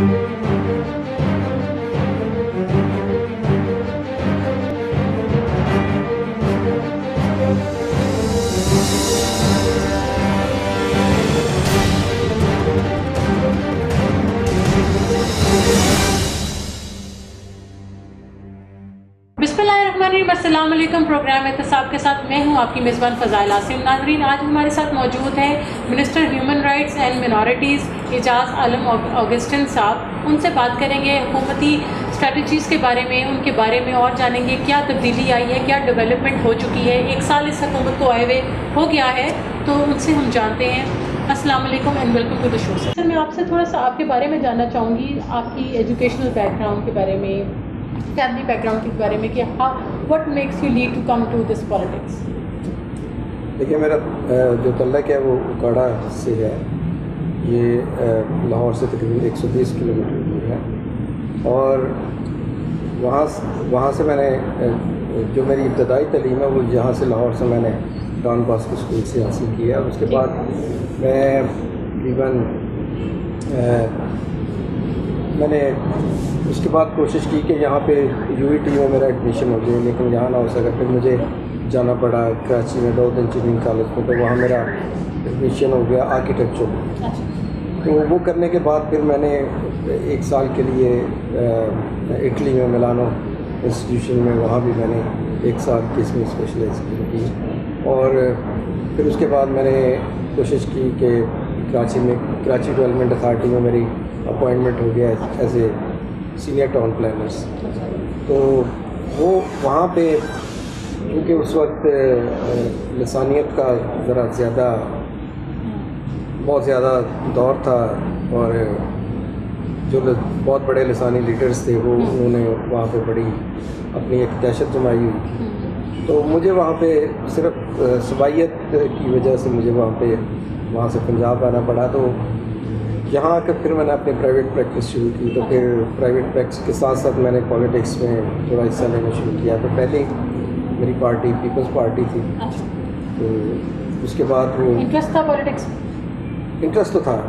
Thank you. السلام علیکم، programme احتساب کے ساتھ میں ہوں آپ کی میزبان فضائل عاصم ناظرین۔ آج ہمارے ساتھ موجود ہیں minister human rights and minorities Ijaz Alam Augustine صاحب۔ ان سے بات کریں گے حکومتی اسٹریٹجیز کے بارے میں، ان کے بارے میں اور جانیں گے کیا تبدیلی آئی ہے، کیا ڈیولپمنٹ ہو چکی ہے۔ ایک سال اس حکومت کو آئے ہوئے ہو گیا ہے، تو ان سے ہم جانتے ہیں۔ السلام علیکم and welcome to the show sir میں آپ سے تھوڑا سا آپ کے بارے میں جاننا چاہوں گی، آپ کی ایجوکیشنل بیک گراؤنڈ کے بارے میں فیملی بیک گراؤنڈ کے بارے میں، کہ what makes you lead to come to this politics دیکھیے میرا جو تعلق ہے وہ اکاڑا سے ہے۔ یہ لاہور سے تقریباً ایک سو بیس کلو میٹر دور ہے۔ اور وہاں وہاں سے میں نے جو میری ابتدائی تعلیم ہے وہ یہاں سے لاہور سے میں نے ڈان باسکو اسکول سے حاصل کیا اس کے بعد میں تقریباً میں نے اس کے بعد کوشش کی کہ یہاں پہ یو ای ٹی میں میرا ایڈمیشن ہو جائے لیکن یہاں نہ ہو سکا۔ پھر مجھے جانا پڑا کراچی میں ڈاؤد انجینئرنگ کالج میں تو وہاں میرا ایڈمیشن ہو گیا آرکیٹیکچر میں تو وہ کرنے کے بعد پھر میں نے ایک سال کے لیے اٹلی میں ملانو انسٹیٹیوشن میں وہاں بھی میں نے ایک سال کی اس میں اسپیشلائز کی۔ اور پھر اس کے بعد میں نے کوشش کی کہ کراچی میں کراچی ڈیولپمنٹ اتھارٹی میں میری اپوائنٹمنٹ ہو گیا as a senior town planners تو وہ وہاں پہ کیونکہ اس وقت لسانیت کا ذرا زیادہ بہت زیادہ دور تھا اور جو بہت بڑے لسانی لیڈرز تھے وہ انہوں نے وہاں پہ بڑی اپنی ایک دہشت جمائی ہوئی۔ تو مجھے وہاں پہ صرف صبائیت کی وجہ سے مجھے وہاں پہ وہاں سے پنجاب آنا پڑا تو یہاں آ کر پھر میں نے اپنی پرائیویٹ پریکٹس شروع کی تو پھر پرائیویٹ پریکٹس کے ساتھ ساتھ میں نے پالیٹکس میں تھوڑا حصہ لینا شروع کیا۔ تو پہلے میری پارٹی پیپلز پارٹی تھی۔ اچھا۔ تو اس کے بعد وہ انٹرسٹ تھا پالیٹکس انٹرسٹ تو تھا۔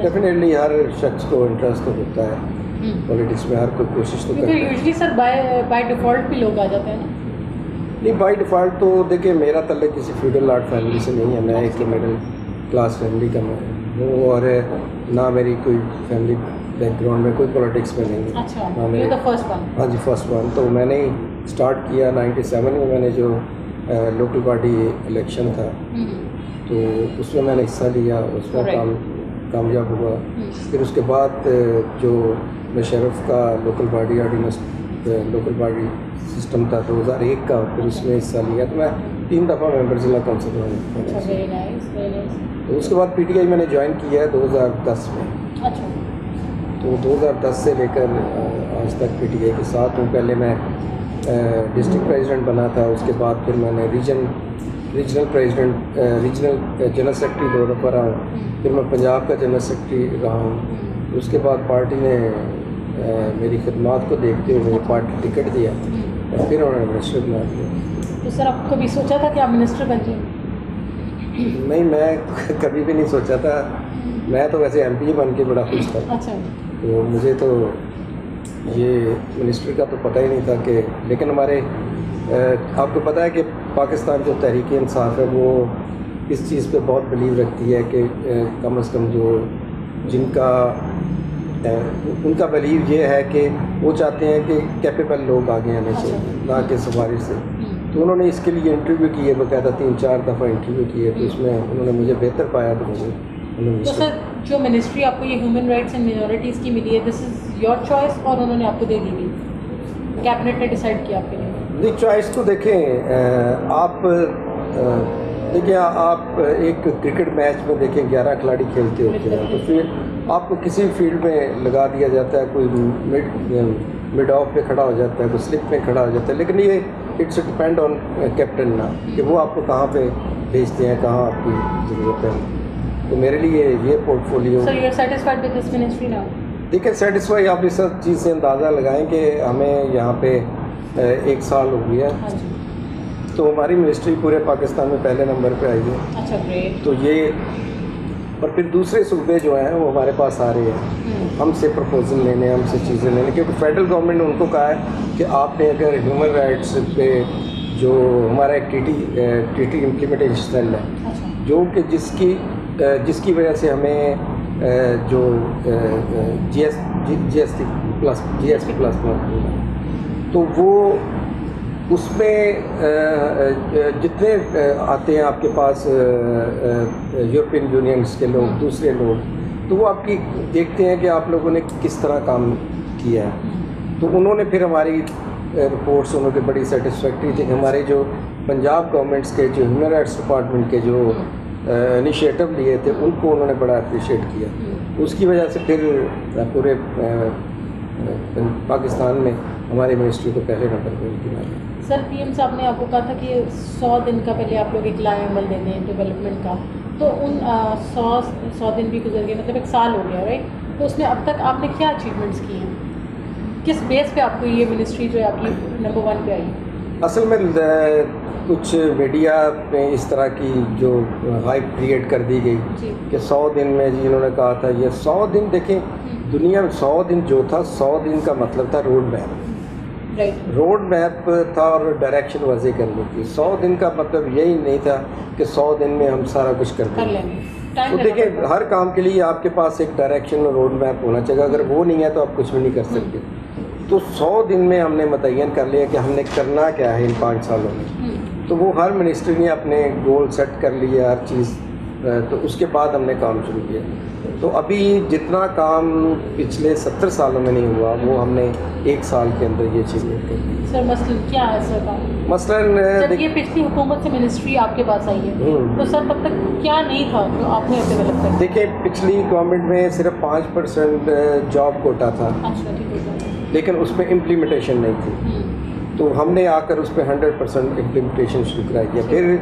ڈیفینیٹلی ہر شخص کو انٹرسٹ تو ہوتا ہے۔ پالیٹکس میں ہر کوئی کوشش تو کرتا ہے۔ یوزلی سر بائی ڈیفالٹ بھی لوگ آ جاتے ہیں نہیں بائی ڈیفالٹ تو دیکھیں میرا تعلق کسی فیوڈل آرٹ فیملی سے نہیں ہے۔ میں ایک مڈل کلاس فیملی کا میں ہوں اور نہ میری کوئی فیملی بیک گراؤنڈ میں کوئی پولیٹکس میں نہیں اچھا ہاں جی فرسٹ ون تو میں نے اسٹارٹ کیا نائنٹی سیون میں میں نے جو لوکل پارٹی الیکشن تھا۔ تو اس میں میں نے حصہ لیا اس میں کام کامیاب ہوا۔ پھر اس کے بعد جو مشرف کا local body ordinance local body system تھا دو ہزار ایک کا پھر اس میں حصہ لیا۔ تو میں تین دفعہ ممبر ضلع کونسل ہوں۔ تو اس کے بعد پی ٹی آئی میں نے جوائن کیا ہے دو ہزار دس میں۔ اچھا۔ تو دو ہزار دس سے لے کر آج تک پی ٹی آئی کے ساتھ ہوں۔ پہلے میں ڈسٹرکٹ پریزیڈنٹ بنا تھا۔ اس کے بعد پھر میں نے region regional president regional general secretary دو دفعہ رہا ہوں پھر میں پنجاب کا جنرل سیکرٹری رہا ہوں۔ اس کے بعد پارٹی نے میری خدمات کو دیکھتے ہوئے پارٹی ٹکٹ دیا اور پھر انہوں نے منسٹر بنا دیا۔ تو سر آپ کبھی سوچا تھا کہ آپ منسٹر بن جائیں؟ نہیں میں کبھی بھی نہیں سوچا تھا۔ میں تو ویسے ایم پی بن کے بڑا خوش تھا۔ اچھا۔ تو مجھے تو یہ منسٹر کا تو پتہ ہی نہیں تھا کہ لیکن ہمارے آپ کو پتہ ہے کہ پاکستان جو تحریک انصاف ہے وہ اس چیز پہ بہت بلیو رکھتی ہے کہ کم از کم جو جن کا ان کا بلیو یہ ہے کہ وہ چاہتے ہیں کہ کیپیبل لوگ آگے آنے چاہیے نہ کہ سفارش سے۔ تو انہوں نے اس کے لیے انٹرویو کیے باقاعدہ تین چار دفعہ انٹرویو کیے تو اس میں انہوں نے مجھے بہتر پایا تو مجھے سر جو منسٹری آپ کو یہ ہیومن رائٹس اینڈ مینورٹیز کی ملی ہے دس از یور چوائس اور انہوں نے آپ کو دے دی تھی؟ نے ڈیسائڈ کیا آپ کے لیے؟ نہیں چوائس تو دیکھیں آپ دیکھیں آپ ایک کرکٹ میچ میں دیکھیں گیارہ کھلاڑی کھیلتے ہوتے ہیں تو پھر آپ کو کسی فیلڈ میں لگا دیا جاتا ہے کوئی مڈ مڈ آف پہ کھڑا ہو جاتا ہے کوئی سلپ میں کھڑا ہو جاتا ہے لیکن یہ اٹس ڈپینڈ آن کیپٹن نا کہ وہ آپ کو کہاں پہ بھیجتے ہیں کہاں آپ کی ضرورت ہے تو میرے لیے یہ پورٹ فولیو دیکھیں سیٹسفائی آپ اس چیز سے اندازہ لگائیں کہ ہمیں یہاں پہ ایک سال ہو گیا۔ تو ہماری منسٹری پورے پاکستان میں پہلے نمبر پہ آئی ہے تو یہ اور پھر دوسرے صوبے جو ہیں وہ ہمارے پاس آ رہے ہیں۔ ہم سے پرپوزل لینے ہم سے چیزیں لینے کیونکہ فیڈرل گورنمنٹ نے ان کو کہا ہے کہ آپ نے اگر ہیومن رائٹس پہ جو ہمارا ایک T T T T implementation cell ہے اچھا۔ جو کہ جس کی جس کی وجہ سے ہمیں جو G S G S T plus G S T plus تو وہ اس میں جتنے آتے ہیں آپ کے پاس یورپین یونینس کے لوگ، دوسرے لوگ، تو وہ آپ کی دیکھتے ہیں کہ آپ لوگوں نے کس طرح کام کیا ہے۔ تو انہوں نے پھر ہماری رپورٹس انہوں کی بڑی سیٹسفیکٹری تھی۔ ہمارے جو پنجاب گورنمنٹس کے، جو ہیومن رائٹس ڈپارٹمنٹ کے جو انیشیٹو لیے تھے، ان کو انہوں نے بڑا اپریشیٹ کیا۔ اس کی وجہ سے پھر پورے پاکستان میں ہماری منسٹری کو پہلے نمبر پہ ان کی سر پی ایم صاحب نے آپ کو کہا تھا کہ سو دن کا پہلے آپ لوگ ایک لائے عمل دینے ہیں ڈیولپمنٹ کا۔ تو ان سو سو دن بھی گزر گئے مطلب ایک سال ہو گیا رائٹ تو اس میں اب تک آپ نے کیا اچیومنٹس کی ہیں؟ کس بیس پہ آپ کو یہ منسٹری جو ہے آپ کی نمبر ون پہ آئی؟ اصل میں کچھ میڈیا میں اس طرح کی جو ہائپ کریٹ کر دی گئی جی۔ کہ سو دن میں جی انہوں نے کہا تھا یہ سو دن دیکھیں دنیا میں سو دن جو تھا سو دن کا مطلب تھا روڈ میپ روڈ میپ تھا اور ڈائریکشن واضح کرنی تھی۔ سو دن کا مطلب یہی نہیں تھا کہ سو دن میں ہم سارا کچھ کر دیں۔ تو دیکھیں ہر کام کے لیے آپ کے پاس ایک ڈائریکشن اور روڈ میپ ہونا چاہیے۔ اگر وہ نہیں ہے تو آپ کچھ بھی نہیں کر سکتے۔ تو سو دن میں ہم نے متعین کر لیا کہ ہم نے کرنا کیا ہے ان پانچ سالوں میں۔ تو وہ ہر منسٹری نے اپنے گول سیٹ کر لیے ہر چیز تو اس کے بعد ہم نے کام شروع کیا۔ تو ابھی جتنا کام پچھلے ستر سالوں میں نہیں ہوا وہ ہم نے ایک سال کے اندر یہ چیزیں کر دی سر مثلاً کیا ہے سر مثلاً جب یہ پچھلی حکومت سے منسٹری آپ کے پاس آئی ہے۔ تو سر تب تک کیا نہیں تھا جو آپ نے ڈیولپ کر پچھلی گورنمنٹ میں صرف پانچ پرسینٹ جاب کوٹا تھا۔ اچھا لیکن اس پہ امپلیمنٹیشن نہیں تھی۔ تو ہم نے آ کر اس پہ ہنڈریڈ پرسینٹ امپلیمنٹیشن شروع کرا۔ دیا پھر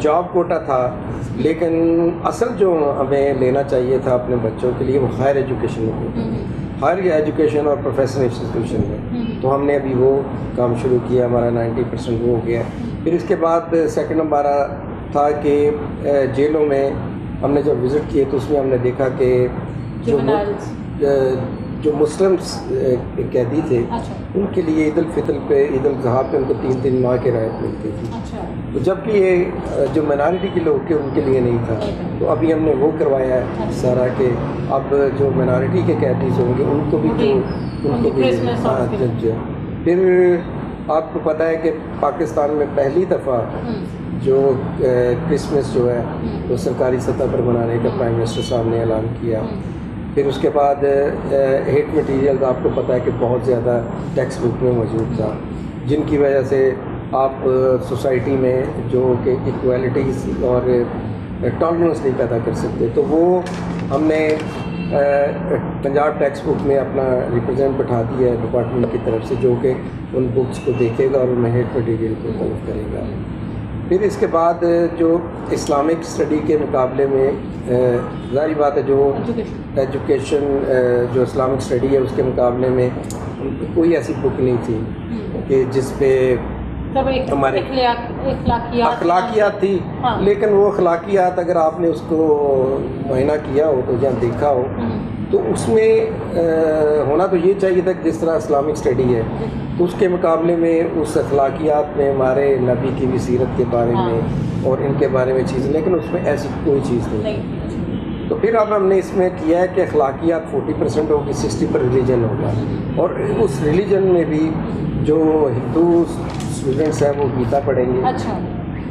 جاب کوٹا تھا لیکن اصل جو ہمیں لینا چاہیے تھا اپنے بچوں کے لیے وہ ہائر ایجوکیشن میں ہائر ایجوکیشن اور پروفیشنل انسٹیٹیوشن میں۔ تو ہم نے ابھی وہ کام شروع کیا ہمارا نائنٹی پرسینٹ وہ ہو گیا۔ پھر اس کے بعد سیکنڈ ہمارا تھا کہ جیلوں میں ہم نے جب وزٹ کیے تو اس میں ہم نے دیکھا کہ جو جو مسلمس اہ، قیدی تھے اچھا۔ ان کے لیے عید الفطر پہ عید الاضحیٰ پہ ان کو تین تین ماہ کی رعایت ملتی تھی۔ اچھا۔ تو جبکہ یہ جو مائنارٹی کے لوگ تھے ان کے لیے نہیں تھا۔ تو ابھی ہم نے وہ کروایا ہے سارا کہ اب جو مائنارٹی کے قیدیز ہوں گے ان کو بھی جو ان کو بھی ہاں، جج ہے۔ پھر آپ کو پتہ ہے کہ پاکستان میں پہلی دفعہ جو کرسمس جو ہے وہ سرکاری سطح پر منانے کا پرائم منسٹر صاحب نے اعلان کیا۔ پھر اس کے بعد ہیٹ مٹیریل آپ کو پتہ ہے کہ بہت زیادہ ٹیکس بک میں موجود تھا۔ جن کی وجہ سے آپ سوسائٹی میں جو کہ ایکویلٹیز اور ٹالرنس نہیں پیدا کر سکتے تو وہ ہم نے پنجاب ٹیکس بک میں اپنا ریپرزینٹ بٹھا دیا ہے ڈپارٹمنٹ کی طرف سے جو کہ ان بکس کو دیکھے گا اور ان میں ہیٹ مٹیریل کو طلب کرے گا۔ پھر اس کے بعد جو اسلامک اسٹڈی کے مقابلے میں اہ، ظاہری بات ہے جو ایجوکیشن جو اسلامک اسٹڈی ہے اس کے مقابلے میں کوئی ایسی بک نہیں تھی کہ جس پہ ایک ہمارے- اخلاق- اخلاقیات اخلاقیات تھی ہاں۔ لیکن وہ اخلاقیات اگر آپ نے اس کو معائنہ کیا ہو تو یا دیکھا ہو ہوں تو اس میں ہونا تو یہ چاہیے تھا کہ جس طرح اسلامک اسٹڈی ہے تو اس کے مقابلے میں اس اخلاقیات میں ہمارے نبی کی بھی سیرت کے بارے ہاں۔ میں اور ان کے بارے میں چیزیں لیکن اس میں ایسی کوئی چیز نہیں۔ تو پھر اب ہم نے اس میں کیا ہے کہ اخلاقیات فورٹی پرسینٹ ہوگی سکسٹی پر ریلیجن ہوگا۔ اور اس ریلیجن میں بھی جو ہندو اسٹوڈنٹس ہیں وہ گیتا پڑھیں گے اچھا۔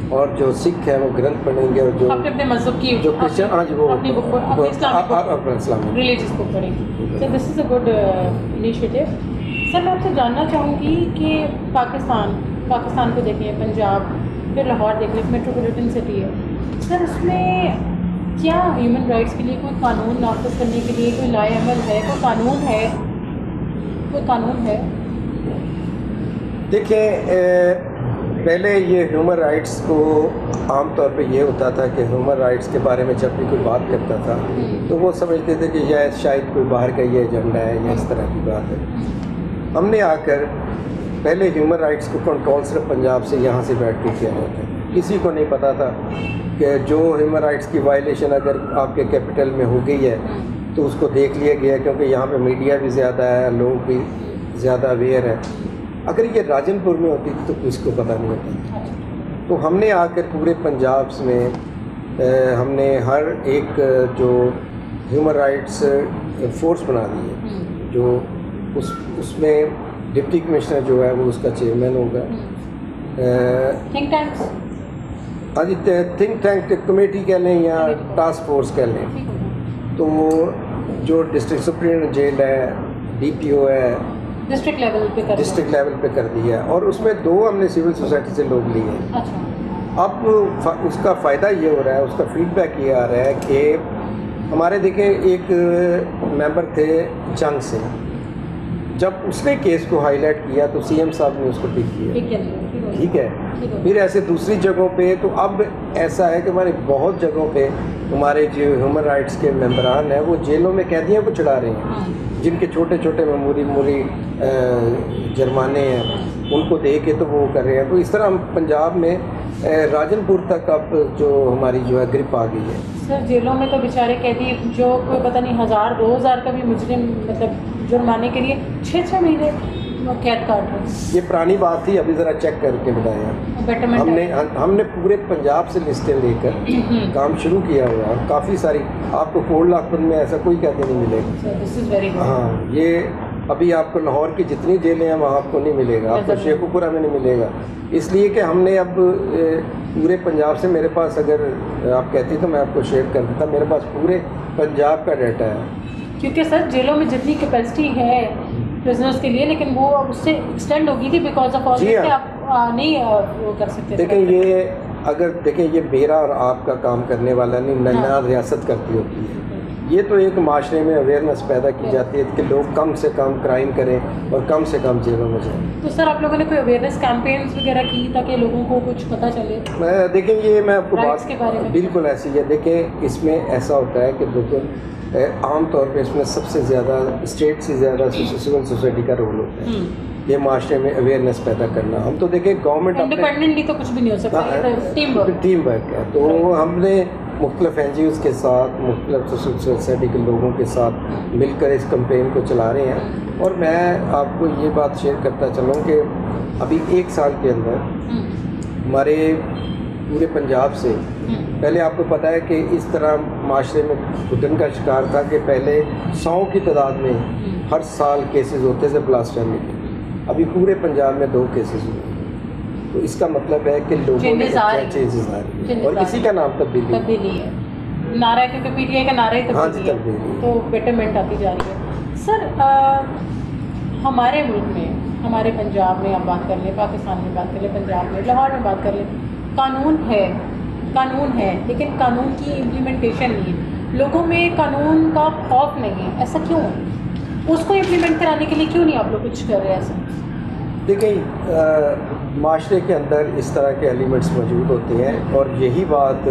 اور جو سکھ ہیں وہ گرنتھ پڑھیں گے اور جو اپنے مذہب کی جو کرسچن ہاں جی وہ اپنی بک اپنا اسلامک ریلیجیس بک پڑھیں گی سو دس از اے گڈ انیشیٹو سر میں آپ سے جاننا چاہوں گی کہ پاکستان پاکستان کو دیکھیں پنجاب پھر لاہور دیکھ لیں میٹروپولیٹن سٹی ہے۔ سر اس میں کیا ہیومن رائٹس کے لیے کوئی قانون نافذ کرنے کے لیے کوئی لائے عمل ہے؟ کوئی قانون ہے؟ کوئی قانون ہے؟ دیکھیں پہلے یہ ہیومن رائٹس کو عام طور پہ یہ ہوتا تھا کہ ہیومن رائٹس کے بارے میں جب بھی کوئی بات کرتا تھا، تو وہ سمجھتے تھے کہ یہ شاید کوئی باہر کا یہ ایجنڈا ہے یا اس طرح کی بات ہے۔ ہم نے آ کر پہلے ہیومن رائٹس کو کنٹرول صرف پنجاب سے یہاں سے بیٹھ کے کیا جاتا ہے۔ کسی کو نہیں پتا تھا کہ جو ہیومن رائٹس کی وائلیشن اگر آپ کے کیپٹل میں ہو گئی ہے، تو اس کو دیکھ لیا گیا کیونکہ یہاں پہ میڈیا بھی زیادہ ہے، لوگ بھی زیادہ اویئر ہے۔ اگر یہ راجن پور میں ہوتی تو کس کو پتہ نہیں ہوتا؟ تو ہم نے آ کر پورے پنجاب میں ہم نے ہر ایک جو ہیومن رائٹس فورس بنا دی ہے جو اس اس میں ڈپٹی کمشنر جو ہے وہ اس کا چیئرمین ہوگا۔ ہاں جی تھنک ٹینک کمیٹی کہہ لیں یا ٹاسک فورس کہہ لیں۔ تو جو ڈسٹرکٹ سپریم جیل ہے ڈی پی او ہے ڈسٹرکٹ لیول پہ کر ڈسٹرکٹ لیول پہ کر دی ہے اور اس میں دو ہم نے سول سوسائٹی سے لوگ لیے۔ ہیں اچھا۔ اب اس کا فائدہ یہ ہو رہا ہے اس کا فیڈ بیک یہ آ رہا ہے کہ ہمارے دیکھیں ایک ممبر تھے جنگ سے۔ جب اس نے کیس کو ہائی لائٹ کیا تو سی ایم صاحب نے اس کو پک کیا۔ ٹھیک ہے۔ پھر ایسے دوسری جگہوں پہ تو اب ایسا ہے کہ ہمارے بہت جگہوں پہ ہمارے جو ہیومن رائٹس کے ممبران ہیں وہ جیلوں میں قیدیوں کو چڑھا رہے ہیں۔ جن کے چھوٹے چھوٹے معمولی معمولی جرمانے ہیں، ان کو دے کے تو وہ کر رہے ہیں۔ تو اس طرح ہم پنجاب میں راجن پور تک اب جو ہماری جو ہے گرپ آ گئی ہے۔ سر، جیلوں میں تو بیچارے قیدی جو کوئی پتہ نہیں، ہزار، دو ہزار کا بھی مجرم مطلب جرمانے کے لیے چھ چھ مہینے یہ پرانی بات تھی ابھی ذرا چیک کر کے بتائیں ہم نے ہم نے پورے پنجاب سے لسٹیں لے کر کام شروع کیا ہوا۔ کافی ساری آپ کو کوڑ لاکھپت میں ایسا کوئی کہتے نہیں ملے۔ گا ہاں یہ ابھی آپ کو لاہور کی جتنی جیلیں ہیں وہاں آپ کو نہیں ملے گا۔ آپ کو شیخو پورہ میں نہیں ملے گا۔ اس لیے کہ ہم نے اب پورے پنجاب سے میرے پاس اگر آپ کہتی تو میں آپ کو شیئر کر دیتا۔ میرے پاس پورے پنجاب کا ڈیٹا ہے۔ کیونکہ سر جیلوں میں جتنی کیپیسٹی ہے بزنس کے لیے لیکن وہ اس سے ایکسٹینڈ ہوگی تھی بیکاز آف آل آپ نہیں وہ کر سکتے دیکھیں یہ اگر دیکھیں یہ میرا اور آپ کا کام کرنے والا نہیں نیا ریاست کرتی ہوتی ہے یہ تو ایک معاشرے میں اویئرنیس پیدا کی جاتی ہے کہ لوگ کم سے کم کرائم کریں اور کم سے کم جیلوں میں جائیں۔ تو سر آپ لوگوں نے کوئی اویئرنیس کیمپینس وغیرہ کی تاکہ لوگوں کو کچھ پتہ چلے؟ میں دیکھیں یہ میں آپ کو بات بالکل ایسی ہے۔ دیکھیں اس میں ایسا ہوتا ہے کہ بالکل عام طور پہ اس میں سب سے زیادہ اسٹیٹ سے زیادہ سول سوسائٹی کا رول ہوتا ہے۔ یہ معاشرے میں اویئرنیس پیدا کرنا۔ ہم تو دیکھیں گورنمنٹ انڈیپینڈنٹلی تو کچھ بھی نہیں ہو سکتا ٹیم ورک ہے۔ تو ہم نے مختلف این جی اوز کے ساتھ مختلف سوسائٹی کے لوگوں کے ساتھ مل کر اس کمپین کو چلا رہے ہیں۔ اور میں آپ کو یہ بات شیئر کرتا چلوں کہ ابھی ایک سال کے اندر ہمارے پورے پنجاب سے۔ پہلے آپ کو پتہ ہے کہ اس طرح معاشرے میں گھٹن کا شکار تھا کہ پہلے سو کی تعداد میں ہر سال کیسز ہوتے تھے بلاسٹ کے۔ ابھی پورے پنجاب میں دو کیسز ہوئے۔ تو اس کا مطلب ہے کہ لوگوں میں چینجز آ رہی ہیں۔ اور اسی کا نام تبدیلی تبدیلی ہے۔ نعرہ کیونکہ پی ٹی آئی کا نعرہ ہی ہاں تبدیلی ہے۔ تو بیٹرمنٹ آتی جا رہی ہے۔ سر ہمارے ملک میں ہمارے پنجاب میں آپ بات کر لیں پاکستان میں بات کر لیں پنجاب میں لاہور میں بات کر لیں قانون ہے قانون ہے لیکن قانون کی امپلیمنٹیشن نہیں ہے۔ لوگوں میں قانون کا خوف نہیں ہے ایسا کیوں؟ اس کو امپلیمنٹ کرانے کے لیے کیوں نہیں آپ لوگ کچھ کر رہے ہیں ایسا؟ دیکھیں معاشرے کے اندر اس طرح کے ایلیمنٹس موجود ہوتے ہیں اور یہی بات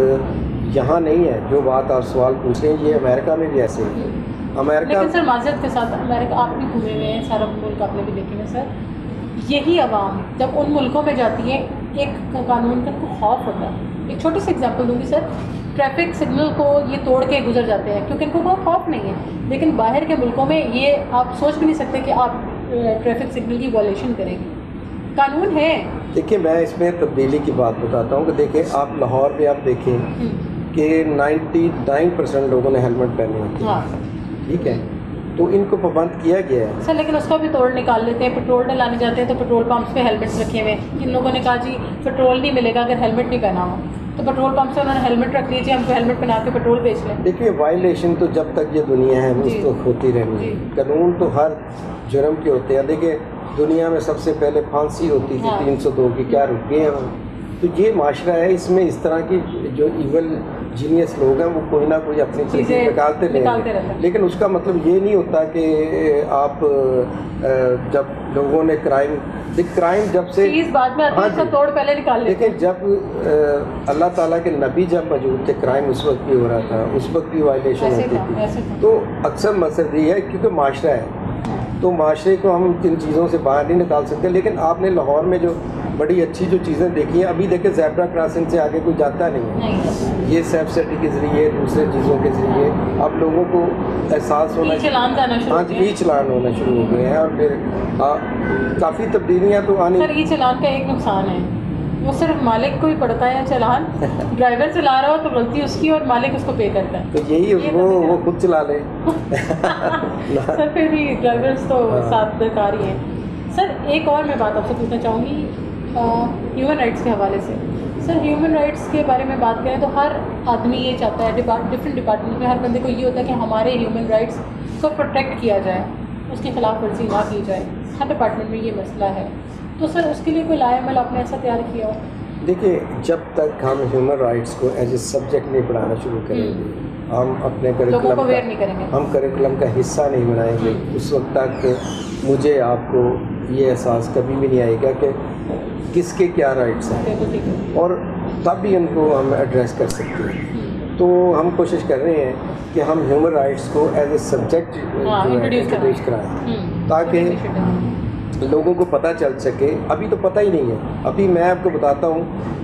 یہاں نہیں ہے۔ جو بات آپ سوال پوچھ رہے ہیں یہ امریکہ میں بھی ایسے ہے۔ امریکہ لیکن سر معذرت کے ساتھ امریکہ آپ بھی گھومے ہوئے ہیں سارا ملک آپ نے بھی دیکھے ہیں سر۔ یہی عوام جب ان ملکوں میں جاتی ہے ایک قانون کا کو خوف ہوتا ہے۔ ایک چھوٹی سی ایگزامپل دوں گی سر۔ ٹریفک سگنل کو یہ توڑ کے گزر جاتے ہیں کیونکہ ان کو کوئی خوف نہیں ہے۔ لیکن باہر کے ملکوں میں یہ آپ سوچ بھی نہیں سکتے کہ آپ ٹریفک سگنل کی وائلیشن کریں گے۔ قانون ہے۔ دیکھیے میں اس میں تبدیلی کی بات بتاتا ہوں کہ دیکھیں آپ لاہور میں آپ دیکھیں کہ نائنٹی نائن پرسینٹ لوگوں نے ہیلمٹ پہنے ہوتے ہیں۔ ٹھیک ہے۔ تو ان کو پابند کیا گیا ہے؟ سر لیکن اس کو بھی توڑ نکال لیتے ہیں پیٹرول ڈلانے جاتے ہیں تو پیٹرول پمپس پہ ہیلمٹس رکھے ہوئے ہیں۔ ان لوگوں نے کہا جی پیٹرول نہیں ملے گا اگر ہیلمٹ نہیں پہنا ہو۔ تو پیٹرول پمپ سے انہوں نے ہیلمٹ رکھ لیجیے ہم کو ہیلمٹ پہنا کے پیٹرول بیچ لیں دیکھیے وائلیشن تو جب تک یہ دنیا ہے اس کو ہوتی رہنی ہے قانون تو ہر جرم کے ہوتے ہیں۔ دیکھیے دنیا میں سب سے پہلے پھانسی ہوتی تھی ہاں۔ تین سو دو کی کیا رک گئے ہیں؟ تو یہ معاشرہ ہے اس میں اس طرح کی جو ایول جینیس لوگ ہیں وہ کوئی نہ کوئی اپنی چیزیں نکالتے رہے لیکن اس کا مطلب یہ نہیں ہوتا کہ آپ جب لوگوں نے کرائم کرائم جب سے۔ لیکن جب اللہ تعالیٰ کے نبی جب موجود تھے کرائم اس وقت بھی ہو رہا تھا اس وقت بھی وائلیشن ہوتی تھی۔ تو اکثر مسئلہ یہ ہے کیونکہ معاشرہ ہے۔ تو معاشرے کو ہم ان چیزوں سے باہر نہیں نکال سکتے لیکن آپ نے لاہور میں جو بڑی اچھی جو چیزیں دیکھی ہیں ابھی دیکھیں زیبرا کراسنگ سے آگے کوئی جاتا نہیں ہے۔ یہ سیف سٹی کے ذریعے دوسرے چیزوں کے ذریعے اب لوگوں کو احساس ہونا ہاں جی ای چلان ہونا شروع ہو گئے ہیں اور پھر کافی تبدیلیاں تو آنی ای چلان کا ایک نقصان ہے۔ وہ صرف مالک کو ہی پڑتا ہے چلان؟ ڈرائیور چلا رہا ہو تو غلطی اس کی اور مالک اس کو پے کرتا ہے۔ تو یہی وہ خود چلا لے۔ سر پھر بھی ڈرائیورس تو ہاں۔ ساتھ درکار ہی ہیں۔ سر ایک اور میں بات آپ سے پوچھنا چاہوں گی ہیومن رائٹس کے حوالے سے۔ سر ہیومن رائٹس کے بارے میں بات کریں تو ہر آدمی یہ چاہتا ہے ڈفرینٹ ڈپارٹمنٹ میں ہر بندے کو یہ ہوتا ہے کہ ہمارے ہیومن رائٹس کو پروٹیکٹ کیا جائے اس کی خلاف ورزی نہ کی جائے۔ ہر ڈپارٹمنٹ میں یہ مسئلہ ہے۔ تو سر اس کے لیے کوئی لائے عمل آپ نے ایسا تیار کیا ہو؟ دیکھیے جب تک ہم ہیومن رائٹس کو ایز اے سبجیکٹ نہیں پڑھانا شروع کریں گے ہم اپنے کریکولم ہم کریکولم کا حصہ نہیں بنائیں گے۔ اس وقت تک مجھے آپ کو یہ احساس کبھی بھی نہیں آئے گا کہ کس کے کیا رائٹس ہیں۔ اور تب بھی ان کو ہم ایڈریس کر سکتے ہیں۔ تو ہم کوشش کر رہے ہیں کہ ہم ہیومن رائٹس کو ایز اے سبجیکٹ introduce کرائیں۔ انٹروڈیوس کرائیں۔ ہوں تاکہ لوگوں کو پتہ چل سکے۔ ابھی تو پتہ ہی نہیں ہے۔ ابھی میں آپ کو بتاتا ہوں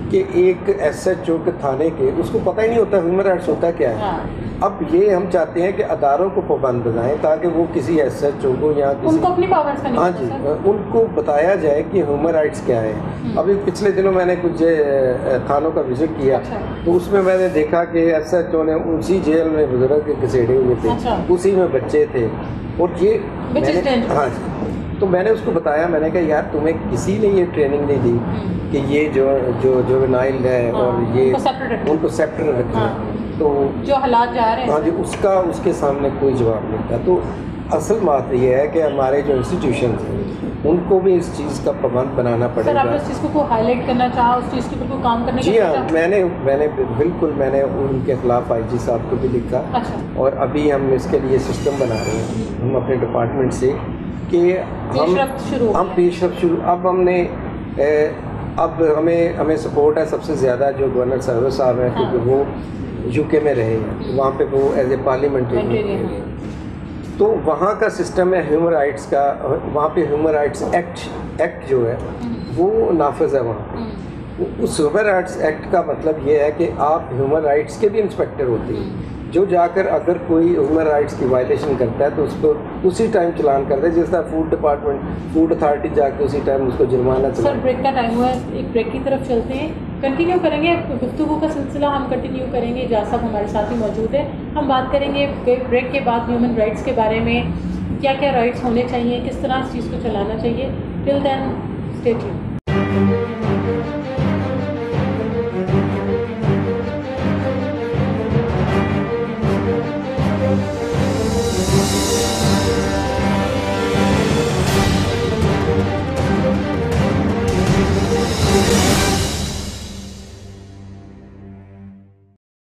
کہ ایک ایس ایچ او کے تھانے کے اس کو پتہ ہی نہیں ہوتا ہیومن رائٹس ہوتا کیا ہے؟ ہاں۔ اب یہ ہم چاہتے ہیں کہ اداروں کو پابند بنائیں تاکہ وہ کسی ایس ایچ او کو یا کسی ہاں جی ان کو بتایا جائے کہ ہیومن رائٹس کیا ہے۔ ابھی پچھلے دنوں میں نے کچھ تھانوں کا وزٹ کیا۔ اچھا۔ تو اس میں میں نے دیکھا کہ ایس ایچ او نے اسی جیل میں بزرگ کے گھسیڑے ہوئے تھے۔ اچھا۔ اسی میں بچے تھے۔ اور یہ. ہاں جی۔ تو میں نے اس کو بتایا میں نے کہا یار تمہیں کسی نے یہ ٹریننگ نہیں دی۔ کہ یہ جو جو جو نائل ہے ہاں، اور یہ۔ ان کو سیپٹر رکھنا ہاں۔ تو جو حالات جا رہے ہاں ہیں جی اس کا اس کے سامنے کوئی جواب نہیں تھا تو اصل بات یہ ہے کہ ہمارے جو انسٹیٹیوشنز ہیں ان کو بھی اس چیز کا پابند بنانا پڑے گا نے اس چیز کو کوئی ہائی لائٹ کرنا چاہا اس چیز کے اوپر کوئی کام کرنے جی ہاں؟ میں نے میں نے بالکل میں نے ان کے خلاف آئی جی صاحب کو بھی لکھا اچھا اور ابھی ہم اس کے لیے سسٹم بنا رہے ہیں ہم اپنے ڈپارٹمنٹ سے کہ ہم ہم۔ پیش رفت شروع اب ہم نے اب ہمیں ہمیں سپورٹ ہے سب سے زیادہ جو گورنر سرور صاحب ہیں کیونکہ وہ یو کے میں رہے ہیں وہاں پہ وہ ایز اے پارلیمنٹری۔ تو وہاں کا سسٹم ہے ہیومن رائٹس کا وہاں پہ ہیومن رائٹس ایکٹ ایکٹ جو ہے وہ نافذ ہے وہاں۔ اس ہیومن رائٹس ایکٹ کا مطلب یہ ہے کہ آپ ہیومن رائٹس کے بھی انسپیکٹر ہوتے ہیں جو جا کر اگر کوئی ہیومن رائٹس کی وائلیشن کرتا ہے تو اس کو اسی ٹائم چلان کرتا ہے جس طرح فوڈ ڈپارٹمنٹ فوڈ اتھارٹی جا کے اسی ٹائم اس کو جرمانہ سر بریک کا ٹائم ہوا ہے ایک بریک کی طرف چلتے ہیں۔ کنٹینیو کریں گے گفتگو کا سلسلہ ہم کنٹینیو کریں گے۔ اجاز صاحب ہمارے ساتھ ہی موجود ہے ہم بات کریں گے بریک کے بعد ہیومن رائٹس کے بارے میں کیا کیا رائٹس ہونے چاہیے کس طرح اس چیز کو چلانا چاہیے۔ ٹل دین اسٹیٹ